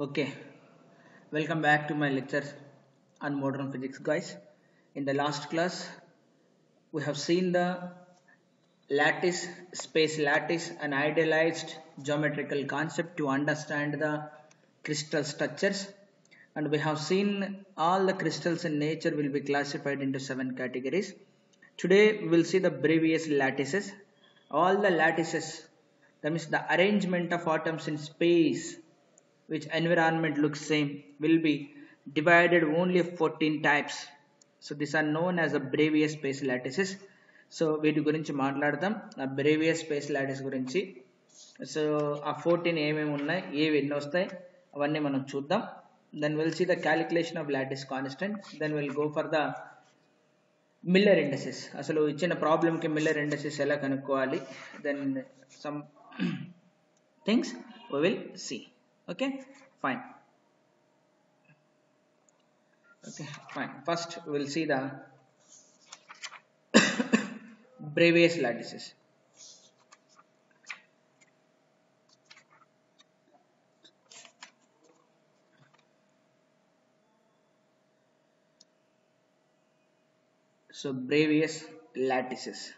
Okay, welcome back to my lecture on modern physics, guys. In the last class, we have seen the lattice, space lattice, an idealized geometrical concept to understand the crystal structures. And we have seen all the crystals in nature will be classified into seven categories. Today, we will see the previous lattices. All the lattices, that means the arrangement of atoms in space which environment looks same will be divided only 14 types. So these are known as the Brevia space lattices. So వీటి గురించి మాట్లాడదాం. ఆ Bravais space lattice గురించి. So ఆ fourteen ఏమేమి ఉన్నాయి? ఏవి ఎన్ని వస్తాయి? అవన్నీ మనం చూద్దాం. Then will see the calculation of lattice constant then will go for the Miller indices అసలు ఇచ్చిన ప్రాబ్లంకి మిల్లర్ ఇండసెస్ ఎలా కనుక్కోవాలి? Then some things we will see okay? Fine. Okay fine. First we'll see the Bravais lattices. So Bravais lattices.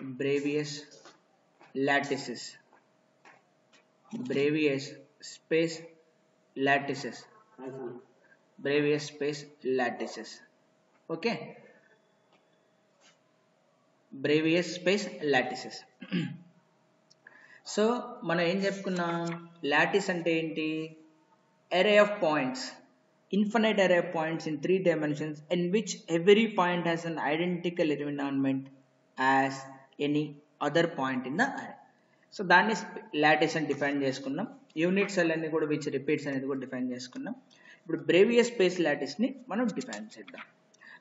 Bravais lattices Bravais space lattices Bravais space lattices okay Bravais space lattices so మనం ఏం చెప్పుకున్నాం lattice అంటే ఏంటి array of points infinite array of points in three dimensions in which every point has an identical environment as any other point in the array so దాన్ని lattice అని define చేసుకున్నాం. Units అన్నీ కూడా విచ్ రిపీట్స్ అనేది కూడా define చేసుకున్నాం. ఇప్పుడు బ్రేవియస్ space లాటిస్ని మనం డిఫైన్ చేద్దాం.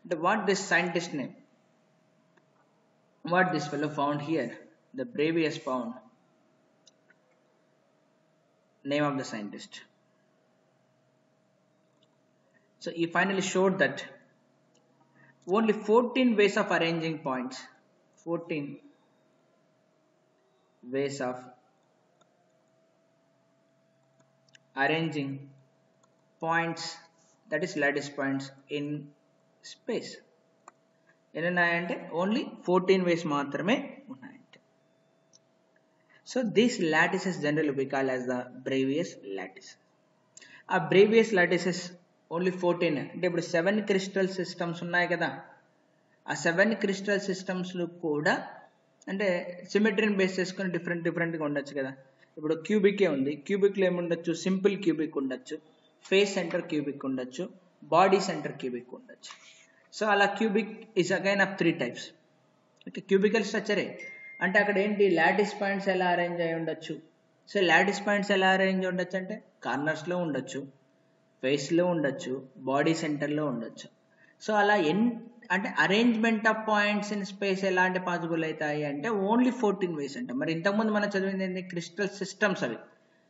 అంటే what this scientist name what this fellow found here the Bravais found name of the scientist. So he finally showed that only 14 ways of arranging points, 14 ways of arranging points that is lattice points in space. ఎన్ని only fourteen ways మాత్రమే ఉన్నాయంటే. So these lattices general we call as the Bravais lattice ఆ Bravais lattices only fourteen అంటే ఇప్పుడు seven crystal systems ఉన్నాయి కదా. ఆ seven crystal సిస్టమ్స్లో కూడా అంటే సిమెట్రీని బేస్ చేసుకొని డిఫరెంట్ డిఫరెంట్గా ఉండొచ్చు కదా. ఇప్పుడు క్యూబికే ఉంది. క్యూబిక్లో ఏముండొచ్చు? సింపుల్ క్యూబిక్ ఉండొచ్చు. ఫేస్ సెంటర్ క్యూబిక్ ఉండొచ్చు. బాడీ సెంటర్ క్యూబిక్ ఉండొచ్చు. సో అలా cubic is again of three types okay cubical స్ట్రక్చరే అంటే అక్కడ ఏంటి? లాటిస్ పాయింట్స్ ఎలా అరేంజ్ అయి ఉండొచ్చు? సో లాటిస్ పాయింట్స్ ఎలా అరేంజ్ ఉండొచ్చు అంటే కార్నర్స్లో ఉండొచ్చు ఫేస్లో ఉండొచ్చు బాడీ సెంటర్లో ఉండొచ్చు. సో అలా ఎన్ అంటే arrangement of points in space ఎలాంటి పాసిబుల్ అవుతాయి అంటే ఓన్లీ ఫోర్టీన్ వేస్ అంట. మరి ఇంతకుముందు మనం చదివింది ఏంటి? క్రిస్టల్ సిస్టమ్స్ అవి.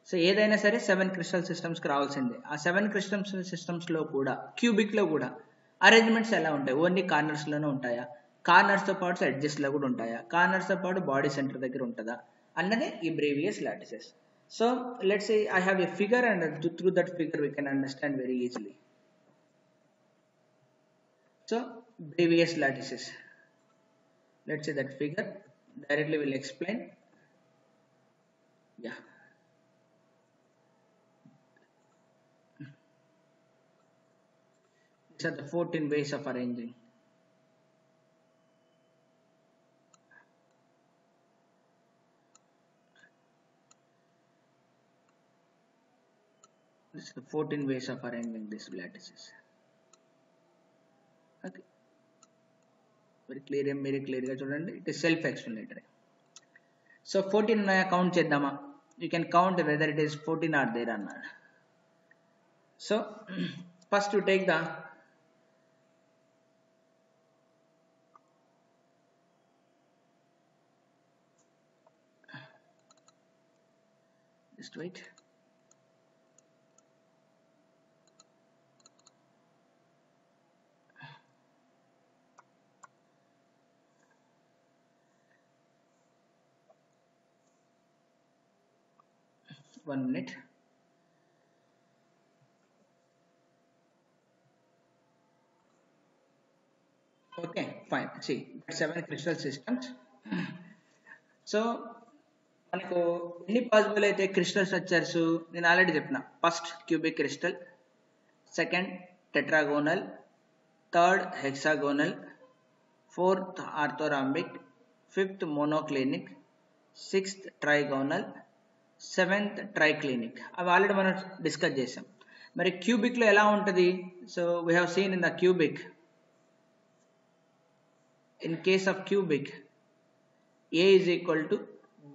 సో ఏదైనా సరే సెవెన్ క్రిస్టల్ సిస్టమ్స్కి రావాల్సిందే. ఆ సెవెన్ క్రిస్టల్ సిస్టమ్స్లో కూడా క్యూబిక్లో కూడా అరేంజ్మెంట్స్ ఎలా ఉంటాయి? ఓన్లీ కార్నర్స్లోనే ఉంటాయా? కార్నర్స్తో పాటు అడ్జస్ట్లో కూడా ఉంటాయా? కార్నర్స్తో పాటు బాడీ సెంటర్ దగ్గర ఉంటుందా? అన్నదే ఈ Bravais lattices so let's I have a figure and through that figure we can understand very easily so previous lattices. Let's say that figure. Directly will explain. Yeah. These are the 14 ways of arranging. This is the 14 ways of arranging these lattices very clear very క్లియర్గా చూడండి it is self explanatory so fourteen ఉన్నాయా count చేద్దామా you can count whether it is fourteen are there అన్నాడు so first to take the just wait. One minute. Okay fine. See seven crystal systems. So మనకు ఎన్ని possible అయితే crystal structures నేను already చెప్పిన. First cubic crystal second tetragonal third hexagonal fourth orthorhombic fifth monoclinic sixth trigonal seventh triclinic అవి already మనం discuss చేసాం మరి క్యూబిక్లో ఎలా ఉంటుంది so we have seen in the cubic in case of cubic a is equal to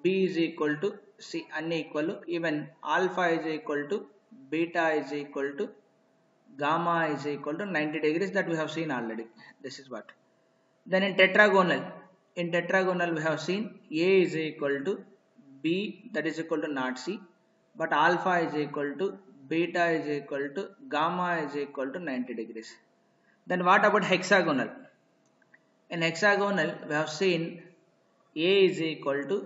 b is equal to c అన్ని equal even alpha is equal to beta is equal to gamma is equal to 90 degrees that we have seen already this is what then in tetragonal in tetragonal we have seen a is equal to b that is equal to not c but alpha is equal to beta is equal to gamma is equal to 90 degrees then what about hexagonal in hexagonal we have seen a is equal to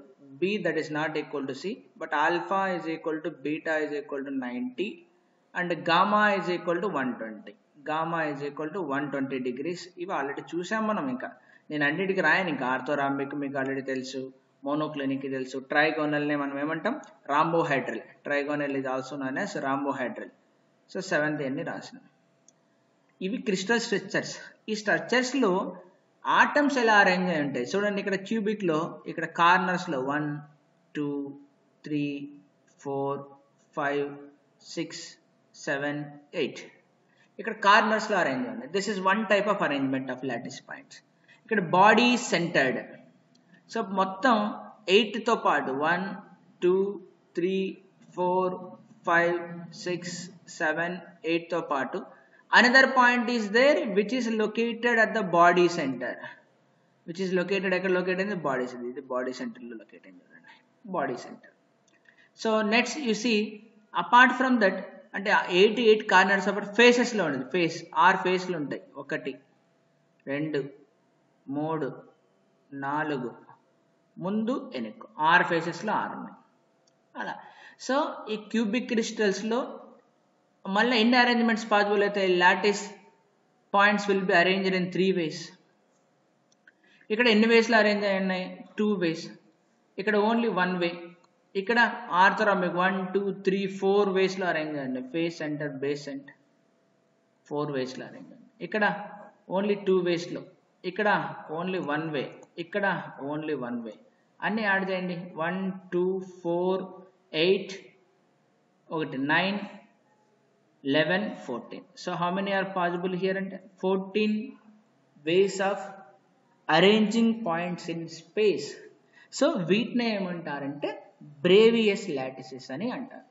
b that is not equal to c but alpha is equal to beta is equal to 90 and gamma is equal to 120 gamma is equal to 120 degrees ఇవి already చూసాం మనం ఇంకా నేను అన్నిటికీ రాయను ఇంకా ఆర్థోరాంబిక్ మీకు already తెలుసు monoclinic తెలుసు. ట్రైగోనల్ని మనం ఏమంటాం? రాంబోహైడ్రల్. ట్రైగోనల్ ఇది also known as rhombohedral. So seventh అన్ని రాసినాం? ఇవి క్రిస్టల్ స్ట్రక్చర్స్. ఈ స్ట్రక్చర్స్లో ఆటమ్స్ ఎలా అరేంజ్ అయి ఉంటాయి? చూడండి ఇక్కడ క్యూబిక్లో ఇక్కడ కార్నర్స్లో one two three four five six seven eight. ఇక్కడ కార్నర్స్లో అరేంజ్ ఉన్నాయి. This is one type of arrangement of lattice points ఇక్కడ బాడీ సెంటర్డ్ సో మొత్తం ఎయిట్తో పాటు one two three four five six seven ఎయిట్తో పాటు another point is there which is located at the body center which is located ఎక్కడ locate అయింది? Body centre ఇది body సెంటర్లో locate అయింది చూడండి. Body center so next you see apart from that అంటే eight eight corners అప్పుడు ఫేసెస్లో ఉండదు ఫేస్ ఆరు ఫేస్లు ఉంటాయి. ఒకటి రెండు మూడు నాలుగు ముందు వెనక్కు ఆరు ఫేసెస్లో ఆరు ఉన్నాయి. అలా. సో ఈ క్యూబిక్ క్రిస్టల్స్లో మళ్ళీ ఎన్ని అరేంజ్మెంట్స్ పాసిబుల్ అయితే lattice points will be arranged in three ways. ఇక్కడ ఎన్ని వేస్లో అరేంజ్ అయి ఉన్నాయి? Two ways. ఇక్కడ ఓన్లీ వన్ వే. ఇక్కడ orthorhombic one two three four వేస్లో arrange అయ్యండి face center base center. Four వేస్లో arrange అయ్యండి ఇక్కడ ఓన్లీ టూ వేస్లో. ఇక్కడ ఓన్లీ వన్ వే. ఇక్కడ ఓన్లీ వన్ వే. అన్నీ యాడ్ చేయండి. వన్ టూ ఫోర్ ఎయిట్ ఒకటి nine eleven fourteen. So how many are possible here అంటే fourteen ways of arranging points in space so వీటిని ఏమంటారంటే బ్రేవియస్ లాటిసిస్ అని అంటారు.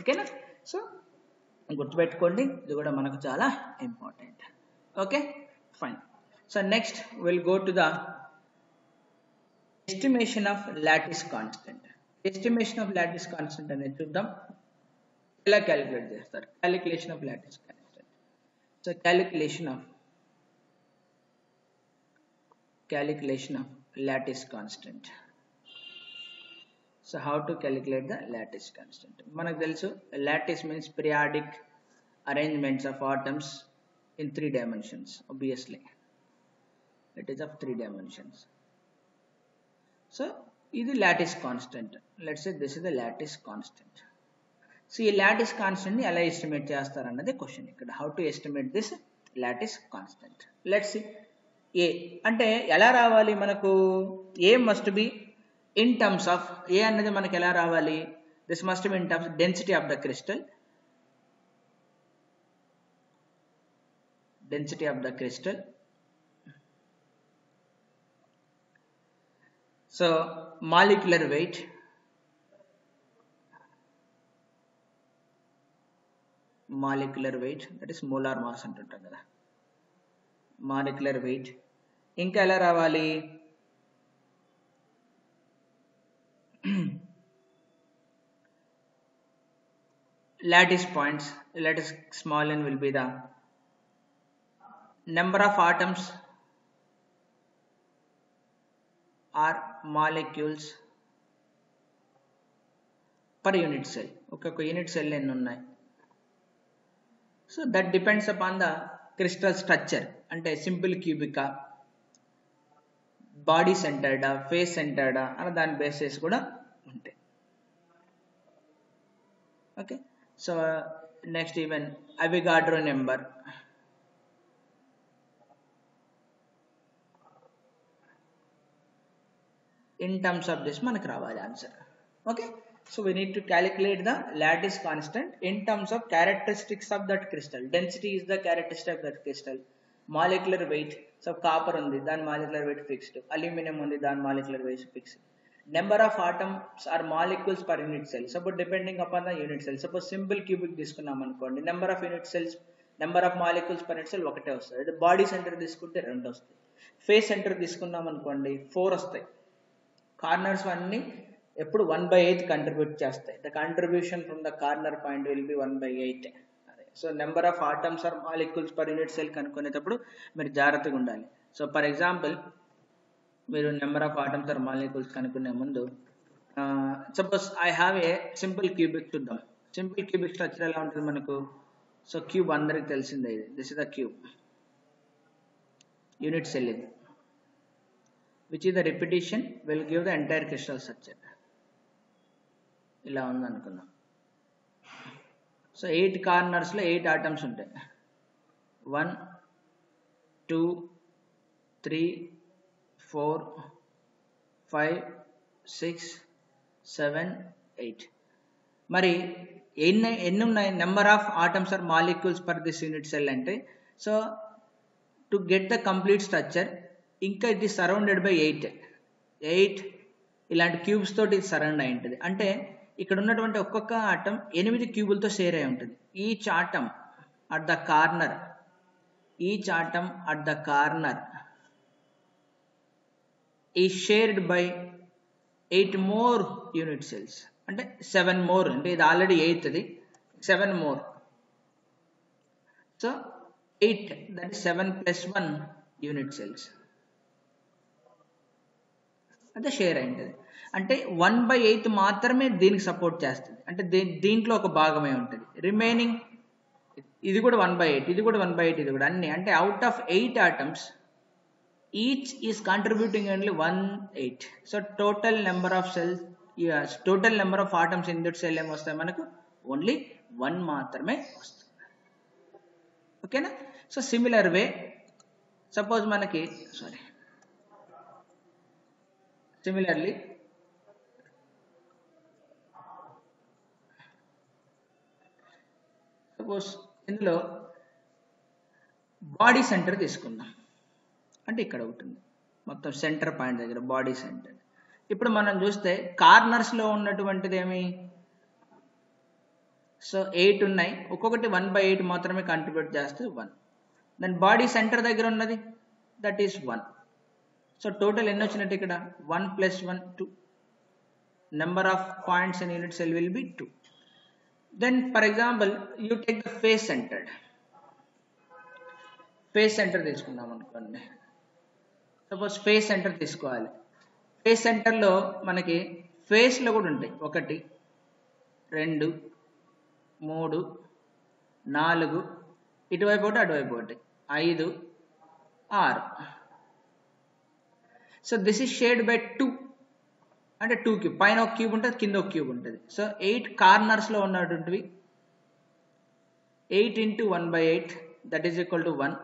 ఓకేనా సో గుర్తుపెట్టుకోండి ఇది కూడా మనకు చాలా important okay fine so next will go to the estimation of lattice constant estimation of lattice constant అనేది చూద్దాం ఎలా క్యాలిక్యులేట్ చేస్తారు calculation of lattice constant so calculation of calculation of lattice constant so how to calculate the lattice constant మనకు తెలుసు lattice means periodic arrangements of atoms in three dimensions obviously it is of three dimensions so ఇది lattice constant let's say this is the lattice constant so ఈ lattice కాన్స్టెంట్ని ఎలా estimate చేస్తారన్నది question ఇక్కడ. How to estimate this lattice constant let's a అంటే ఎలా రావాలి మనకు? A must be in terms of a అన్నది మనకి ఎలా రావాలి? This must be in terms density of the crystal density of the crystal so molecular weight molecular weight that is molar mass అంటుంటాం కదా molecular weight ఇంకా ఎలా రావాలి lattice points lattice small n will be the number of atoms Or molecules per unit cell. ఒక్కొక్క unit cell ఎన్ని ఉన్నాయి so that depends upon the crystal structure. అంటే simple క్యూబికా బాడీ సెంటర్డా ఫేస్ సెంటర్డా అని దాని బేసెస్ కూడా ఉంటాయి. Okay? So next even Avogadro number. In terms of this మనకు రావాలి answer okay so we need to calculate the lattice constant in terms of characteristics of that crystal density is the characteristic of that crystal molecular weight so copper ఉంది దాని molecular weight fixed aluminium ఉంది దాని molecular weight fixed number of atoms or molecules per unit cell suppose depending upon the unit cell suppose simple cubic తీసుకున్నాం అనుకోండి. Number of unit cells number of molecules per unit cell ఒకటే వస్తుంది. Body centre తీసుకుంటే రెండు వస్తాయి. Face centre తీసుకున్నాం అనుకోండి four వస్తాయి. కార్నర్స్ అన్ని ఎప్పుడు వన్ బై ఎయిత్ కంట్రిబ్యూట్ చేస్తాయి. The contribution from the corner point will be one by eight so number of atoms or molecules per unit cell కనుక్కునేటప్పుడు మీరు జాగ్రత్తగా ఉండాలి. సో ఫర్ ఎగ్జాంపుల్ మీరు number of atoms or molecules కనుక్కునే ముందు suppose I have a simple cubic చూద్దాం. Simple cubic structure ఎలా ఉంటుంది మనకు? So cube అందరికి తెలిసిందే ఇది. This is the cube unit cell ఇది. Which is the repetition will give the entire crystal structure. ఇలా ఉంది అనుకుందాం సో ఎయిట్ కార్నర్స్లో ఎయిట్ ఆటమ్స్ ఉంటాయి. One two three four five six seven eight మరి ఎన్ని ఎన్ని ఉన్నాయి? Number of atoms or molecules per this unit cell అంటే so to get the complete structure ఇంకా ఇది సరౌండెడ్ బై ఎయిట్ ఎయిట్ ఇలాంటి క్యూబ్స్ తోటి ఇది సరౌండ్ అయి ఉంటుంది. అంటే ఇక్కడ ఉన్నటువంటి ఒక్కొక్క ఆటం ఎనిమిది క్యూబులతో షేర్ అయి ఉంటుంది. Each atom at the corner each atom at the corner ఈ shared by eight more unit cells అంటే సెవెన్ మోర్ అంటే ఇది ఆల్రెడీ ఎయిత్ది seven more so eight that seven plus one unit cells అంటే షేర్ అయింటుంది అంటే వన్ బై ఎయిత్ మాత్రమే దీనికి సపోర్ట్ చేస్తుంది. అంటే దీంట్లో ఒక భాగమే ఉంటుంది. రిమైనింగ్ ఇది కూడా వన్ బై ఎయిట్ ఇది కూడా వన్ బై ఎయిట్ ఇది కూడా అన్ని. అంటే out of eight atoms each is contributing only one eight so total number of cells total number of atoms in that cell ఏమొస్తాయి మనకు? ఓన్లీ వన్ మాత్రమే వస్తుంది. ఓకేనా సో సిమిలర్ వే సపోజ్ మనకి సారీ సిమిలర్లీ సపోజ్ ఇందులో body center తీసుకుందాం. అంటే ఇక్కడ ఉంటుంది మొత్తం సెంటర్ పాయింట్ దగ్గర బాడీ సెంటర్ ఇప్పుడు మనం చూస్తే కార్నర్స్లో ఉన్నటువంటిది ఏమి? సో ఎయిట్ ఉన్నాయి. ఒక్కొక్కటి వన్ బై ఎయిట్ మాత్రమే కంట్రిబ్యూట్ చేస్తే వన్ దాని బాడీ సెంటర్ దగ్గర ఉన్నది? That is one so total ఎన్ని వచ్చినట్టు ఇక్కడ one plus one two number of points and unit cell will be two then for example you take the face centered face center తీసుకుందాం అనుకోండి. Suppose face center తీసుకోవాలి. Face సెంటర్లో మనకి ఫేస్లో కూడా ఉంటాయి. ఒకటి రెండు మూడు నాలుగు. ఇటువైపు ఒకటి అటువైపు ఒకటి. ఐదు ఆరు. So this is shared by two. అంటే టూ క్యూబ్. పైన ఒక క్యూబ్ ఉంటుంది కింద ఒక క్యూబ్ ఉంటుంది. సో ఎయిట్ కార్నర్స్లో ఉన్నటువంటివి. Eight into one by eight that is equal to one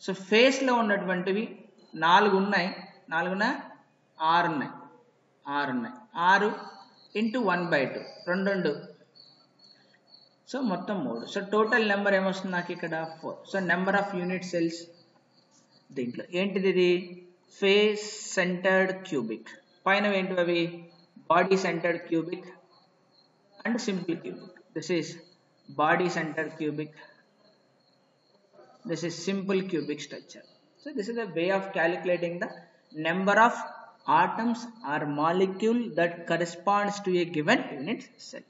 so ఫేస్లో ఉన్నటువంటివి నాలుగు ఉన్నాయి. నాలుగున ఆరు ఉన్నాయి. ఆరు ఉన్నాయి. ఆరు ఇంటూ వన్ బై టూ. రెండు రెండు. సో మొత్తం మూడు. సో టోటల్ నెంబర్ ఏమొస్తుంది నాకు ఇక్కడ? Four. So number of unit cells దీంట్లో ఏంటిది ఇది ఫేస్ సెంటర్డ్ క్యూబిక్ పైన ఏంటి అవి body centred cubic and simple cubic this is body centred cubic this is simple cubic structure so this is a way of calculating the number of atoms or molecule that corresponds to a given unit cell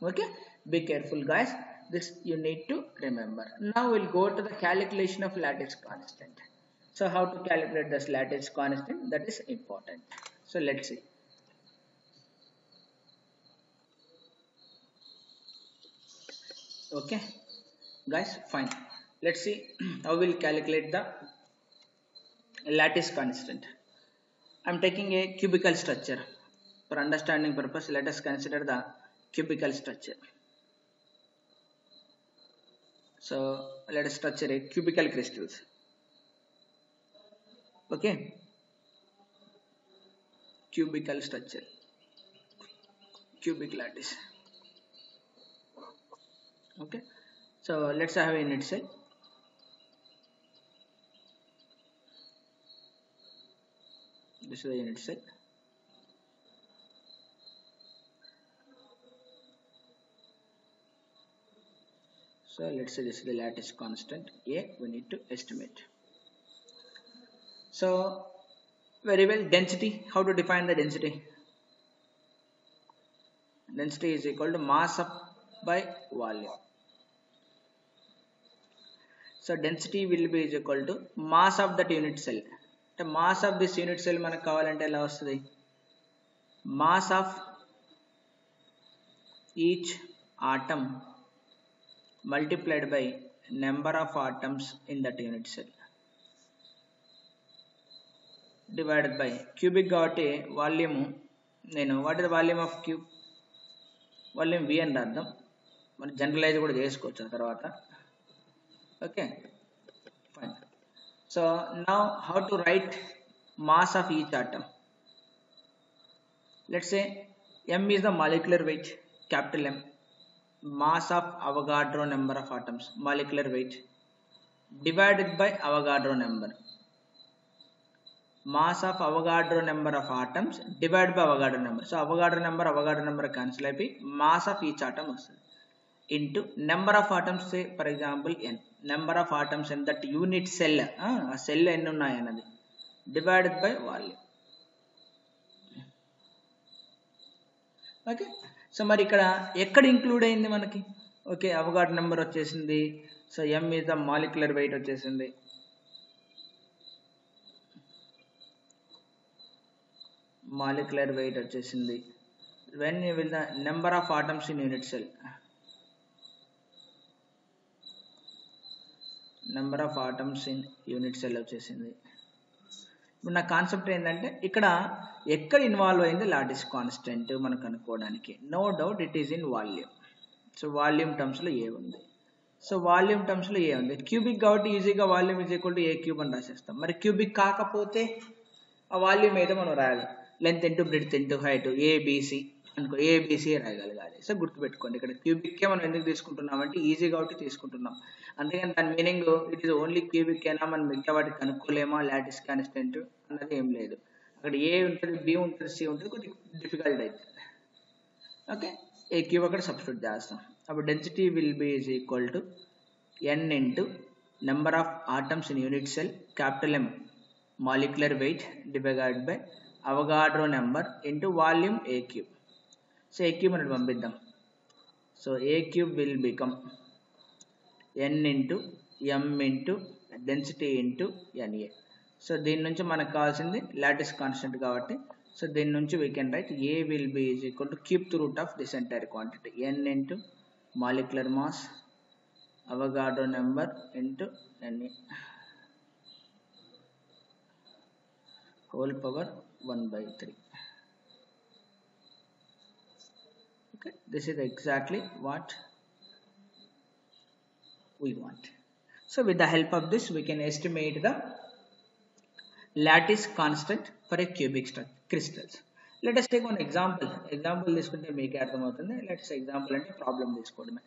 okay be careful guys this you need to remember now we'll go to the calculation of lattice constant So how to calculate the lattice constant that is important. So let's see. Okay guys fine. Let's see how we'll calculate the lattice constant. I'm taking a cubical structure. For understanding purpose let us consider the cubical structure. So let us structure a cubical crystals okay cubical structure. Cubic lattice. Okay? So let's have a unit cell. This is the unit cell. So let's say this is the lattice constant a we need to estimate so very well density how to define the density density is equal to mass up by volume so density will be is equal to mass of that unit cell అంటే mass of this unit cell మనకు కావాలంటే ఎలా వస్తుంది mass of each atom multiplied by number of atoms in that unit cell Divided by cubic కాబట్టి volume నేను what is volume of cube volume V అని అర్థం మరి జనరలైజ్ కూడా చేసుకోవచ్చు ఆ తర్వాత. ఓకే ఫైన్ సో నా how to write mass of each atom let's a M is the molecular weight capital M mass of Avogadro number of atoms molecular weight divided by Avogadro number mass of Avogadro number of atoms divide by Avogadro number so Avogadro number Avogadro number cancel అయిపోయి mass of each atom వస్తుంది. Into number of atoms for example N number of atoms N that unit cell ఆ cell ఎన్ని ఉన్నాయి అన్నది? Divide by volume okay so మరి ఇక్కడ ఎక్కడ include అయింది మనకి? ఓకే అవగాడ్రో నెంబర్ వచ్చేసింది. సో ఎం మీద మాలిక్యులర్ వెయిట్ వచ్చేసింది. మాలిక్యులర్ వెయిట్ వచ్చేసింది. When you will the number of atoms in unit cell number of atoms in unit cell వచ్చేసింది. ఇప్పుడు నా కాన్సెప్ట్ ఏంటంటే ఇక్కడ ఎక్కడ ఇన్వాల్వ్ అయింది లాటిస్ కాన్స్టెంట్ మనం కనుక్కోవడానికి no doubt it is in volume so volume టర్మ్స్లో a ఉంది. సో వాల్యూమ్ టర్మ్స్లో ఏ ఉంది. క్యూబిక్ కాబట్టి ఈజీగా volume is equal to a cube అని రాసేస్తాం. మరి క్యూబిక్ కాకపోతే ఆ వాల్యూమ్ ఏదో మనం రాయాలి. Length into breadth into height ABC అనుకో ఏబిసి రాయగలగాలి. సో గుర్తుపెట్టుకోండి. ఇక్కడ క్యూబిక్కే మనం ఎందుకు తీసుకుంటున్నామంటే ఈజీ కాబట్టి తీసుకుంటున్నాం. అందుకని దాని meaning it is only cubic అయినా మనం మిగతా వాటికి కనుక్కోలేమా లాటిస్ కాన్స్టెంట్ అన్నది ఏం లేదు. అక్కడ ఏ ఉంటుంది బి ఉంటుంది సి ఉంటుంది కొద్దిగా డిఫికల్ట్ అవుతుంది ఓకే ఏ క్యూబ్ అక్కడ సబ్స్టిట్యూట్ చేస్తాం. అప్పుడు density will be is equal to N into number of atoms in unit cell capital M molecular weight divided by Avogadro number into volume a cube. So a cube అనేది పంపిద్దాం. So a cube will become N into M into density into NA so దీని నుంచి మనకు కావాల్సింది lattice constant కాబట్టి so దీని నుంచి we can write a will be is equal to cube root of this entire quantity N into molecular mass Avogadro number into NA whole power 1 by 3 okay this is exactly what we want so with the help of this we can estimate the lattice constant for a cubic crystals let us take one example example తీసుకుంటే మీకు అర్థమవుతుంది let's example అంటే problem తీసుకోవడమే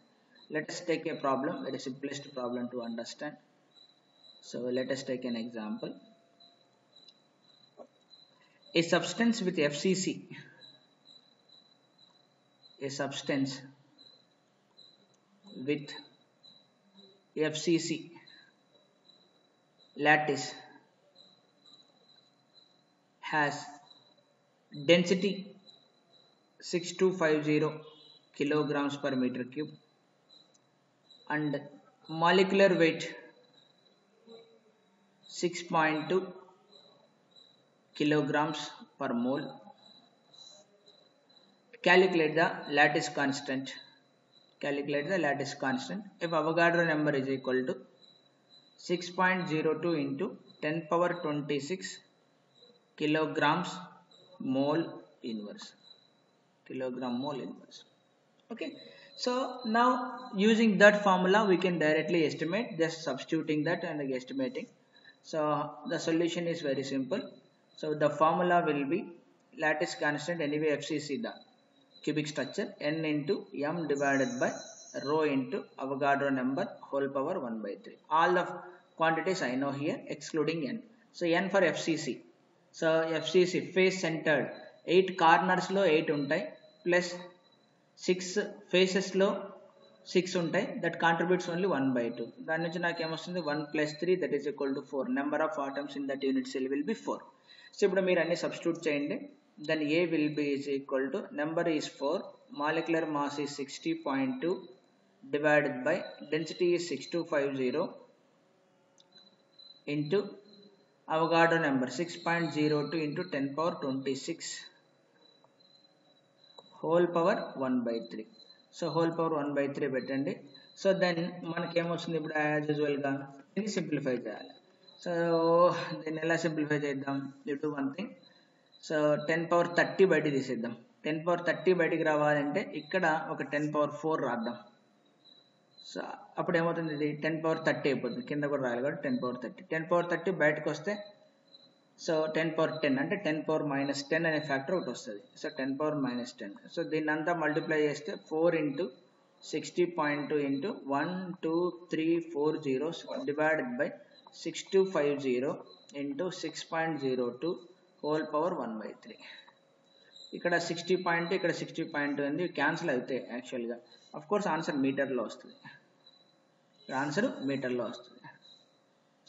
let us take a problem very simplest problem to understand so let us take an example a substance with FCC, a substance with FCC lattice has density 6250 kilograms per meter cube and molecular weight 6.2 kilograms per mole. Calculate the lattice constant. Calculate the lattice constant. If avogadro number is equal to 6.02 into 10 power 26 kilograms mole inverse. Kilogram mole inverse. Okay. So now using that formula we can directly estimate just substituting that and estimating so the solution is very simple so the formula will be lattice constant anyway fcc the cubic structure n into m divided by rho into avogadro number whole power 1 by 3 all the quantities i know here excluding n so n for fcc so FCC face centred eight కార్నర్స్లో eight ఉంటాయి plus six ఫేసెస్లో six ఉంటాయి that contributes only one by two దాని నుంచి నాకు ఏమొస్తుంది one plus three that is equal to four number of atoms in that unit cell will be four so ఇప్పుడు మీరు అన్ని substitute చేయండి. Then a will be is equal to number is four molecular mass is sixty point two divided by density is six two five zero into Avogadro number six point zero two into ten power twenty six whole power one by three so whole power one by three పెట్టండి. So then మనకి ఏమొస్తుంది ఇప్పుడు as యూజువల్గా దీన్ని simplify చేయాలి. So దీన్ని ఎలా simplify చేద్దాం? You one thing so ten power thirty బయటికి తీసేద్దాం. టెన్ పవర్ థర్టీ బయటికి రావాలంటే ఇక్కడ ఒక టెన్ పవర్ ఫోర్ రాద్దాం. సో అప్పుడు ఏమవుతుంది? ఇది టెన్ పవర్ థర్టీ అయిపోతుంది. కింద కూడా రాయాలి కాబట్టి ten power thirty ten power thirty బయటకు వస్తే సో టెన్ పవర్ టెన్ అంటే టెన్ పవర్ మైనస్ టెన్ అనే ఫ్యాక్టర్ ఒకటి వస్తుంది. So ten power minus ten so దీన్ని అంతా మల్టిప్లై చేస్తే four into sixty point two into one two three four zero divided by six two five zero into six point zero two whole power one by three ఇక్కడ sixty point ఇక్కడ sixty point ఉంది. Cancel అవుతాయి యాక్చువల్గా of course answer మీటర్లో వస్తుంది. Answer మీటర్లో వస్తుంది.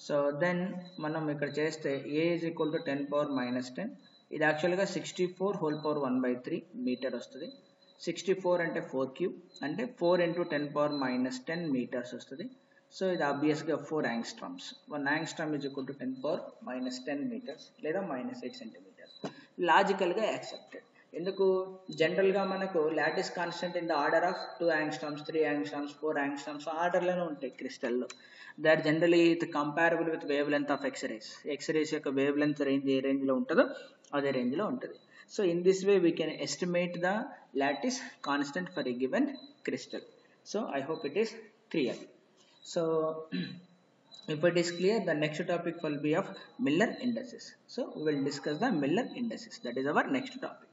So then మనం ఇక్కడ చేస్తే a is equal to ten power minus ten ఇది యాక్చువల్గా sixty four whole power one by three metre వస్తుంది. సిక్స్టీ ఫోర్ అంటే ఫోర్ క్యూబ్ అంటే four into ten power minus ten metres వస్తుంది. సో ఇది ఆబ్వియస్గా four angstroms one angstrom is equal to ten power minus ten metres లేదా minus centimeters. Centimetres లాజికల్గా accepted ఎందుకు జనరల్గా మనకు lattice constant in the order of two angstroms three angstroms four angstroms ఆర్డర్లోనే ఉంటాయి క్రిస్టల్లో they are generally it comparable with wavelength of X rays X rays యొక్క wavelength range ఏ రేంజ్లో ఉంటుందో అదే రేంజ్లో ఉంటుంది. So in this way we can estimate the lattice constant for a given crystal so I hope it is clear so if it is clear the next topic will be of miller indices. So we will discuss the miller indices. That is our next topic